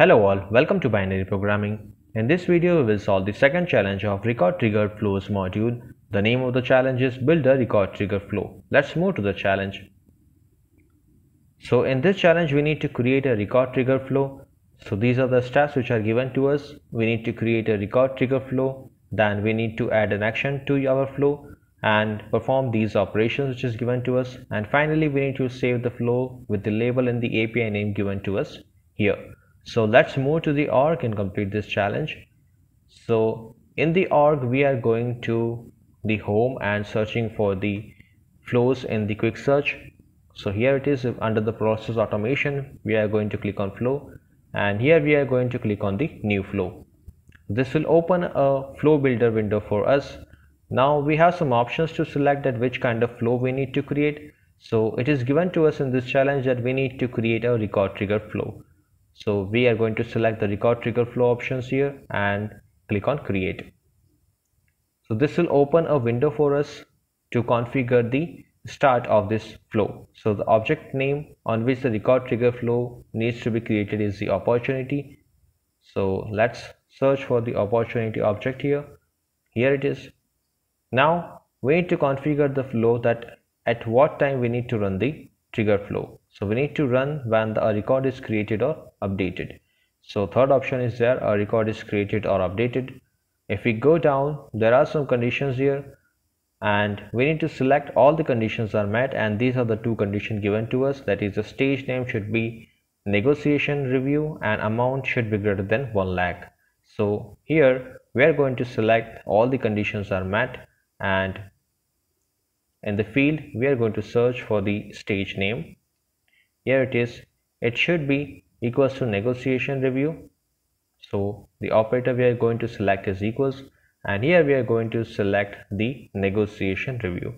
Hello all, welcome to Binary Programming. In this video we will solve the second challenge of record Trigger flows module. The name of the challenge is build a record trigger flow. Let's move to the challenge. So in this challenge we need to create a record trigger flow. So these are the steps which are given to us. We need to create a record trigger flow. Then we need to add an action to our flow and perform these operations which is given to us. And finally we need to save the flow with the label and the API name given to us here. So let's move to the org and complete this challenge. So in the org we are going to the home and searching for the flows in the quick search. So here it is under the process automation we are going to click on flow and here we are going to click on the new flow. This will open a flow builder window for us. Now we have some options to select that which kind of flow we need to create. So it is given to us in this challenge that we need to create a record trigger flow so we are going to select the record trigger flow options here and click on create. So this will open a window for us to configure the start of this flow. So the object name on which the record trigger flow needs to be created is the opportunity. So let's search for the opportunity object here. Here it is. Now we need to configure the flow that at what time we need to run the trigger flow so we need to run when the, a record is created or updated. So third option is there a record is created or updated. If we go down there are some conditions here and we need to select all the conditions are met and these are the two conditions given to us. That is the stage name should be negotiation review and amount should be greater than 1 lakh. So here we are going to select all the conditions are met and in the field we are going to search for the stage name here it is. It should be equals to negotiation review. So the operator we are going to select is equals and here we are going to select the negotiation review.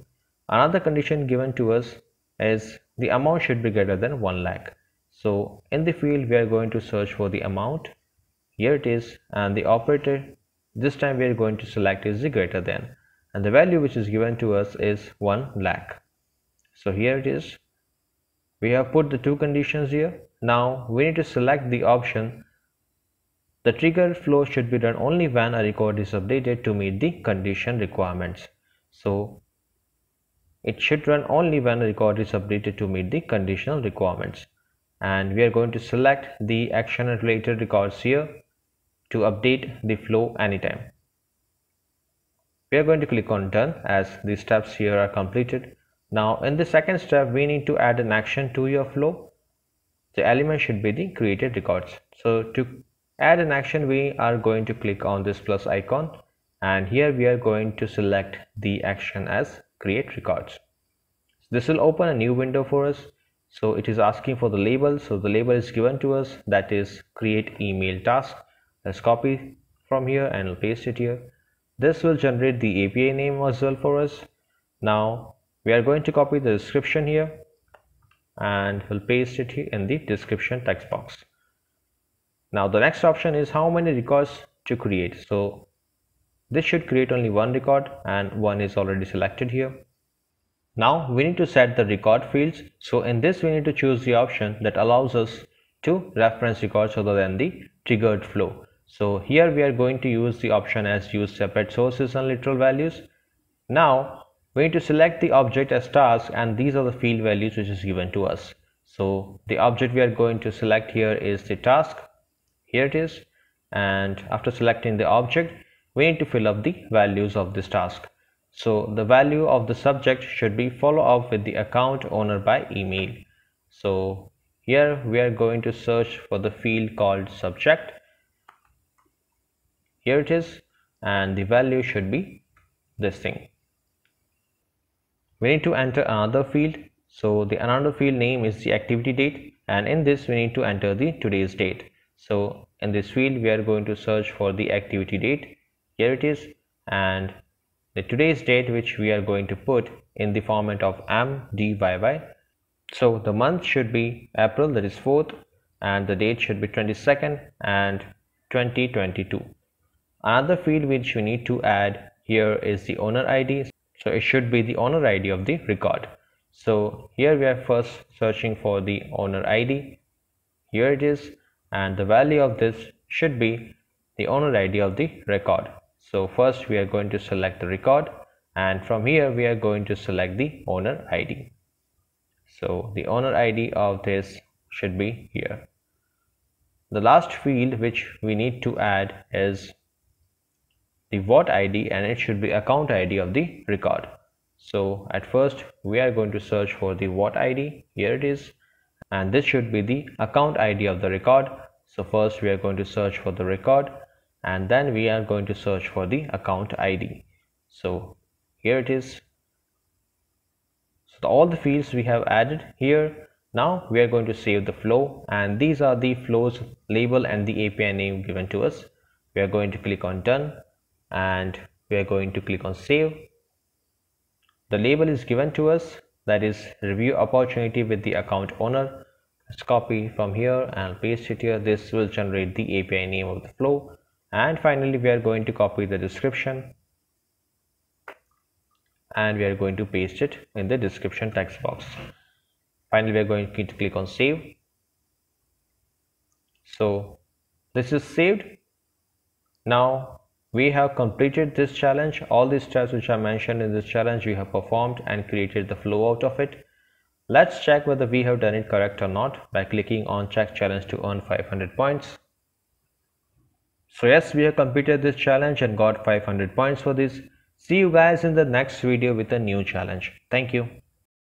Another condition given to us is the amount should be greater than 1 lakh. So in the field we are going to search for the amount. Here it is and the operator this time we are going to select is greater than. And the value which is given to us is 1 lakh. So here it is we have put the two conditions here. Now we need to select the option. The trigger flow should be done only when a record is updated to meet the condition requirements. So it should run only when a record is updated to meet the conditional requirements. And we are going to select the action related records here to update the flow anytime. We are going to click on done as the steps here are completed now in the second step we need to add an action to your flow. The element should be the created records. So to add an action we are going to click on this plus icon. And here we are going to select the action as create records. This will open a new window for us. So it is asking for the label. So the label is given to us. That is create email task. Let's copy from here and paste it here. This will generate the API name as well for us. Now we are going to copy the description here and we'll paste it here in the description text box. Now the next option is how many records to create. So this should create only one record and one is already selected here. Now we need to set the record fields. So in this we need to choose the option that allows us to reference records other than the triggered flow so here we are going to use the option as use separate sources and literal values now we need to select the object as task and these are the field values which is given to us. So the object we are going to select here is the task. Here it is. And after selecting the object we need to fill up the values of this task. So the value of the subject should be follow up with the account owner by email. So here we are going to search for the field called subject. Here it is. And the value should be this thing we need to enter another field. So the another field name is the activity date. And in this we need to enter the today's date. So in this field we are going to search for the activity date. Here it is. And the today's date which we are going to put in the format of mdyy so the month should be april that is 4th and the date should be 22nd and 2022 another field which we need to add here is the owner id so it should be the owner id of the record so here we are first searching for the owner id here it is and the value of this should be the owner ID of the record. So first we are going to select the record and from here we are going to select the owner ID. So the owner ID of this should be here. The last field which we need to add is the what ID and it should be account ID of the record. So at first we are going to search for the what ID. Here it is and this should be the account ID of the record. So first we are going to search for the record and then we are going to search for the account ID. So here it is. So all the fields we have added here. Now we are going to save the flow and these are the flows label and the API name given to us. We are going to click on done and we are going to click on save. The label is given to us that is review opportunity with the account owner. Let's copy from here and paste it here. This will generate the API name of the flow and finally we are going to copy the description and we are going to paste it in the description text box finally we are going to click on save so this is saved now we have completed this challenge all the steps which are mentioned in this challenge we have performed and created the flow out of it let's check whether we have done it correct or not by clicking on check challenge to earn 500 points so yes, we have completed this challenge and got 500 points for this. See you guys in the next video with a new challenge. Thank you.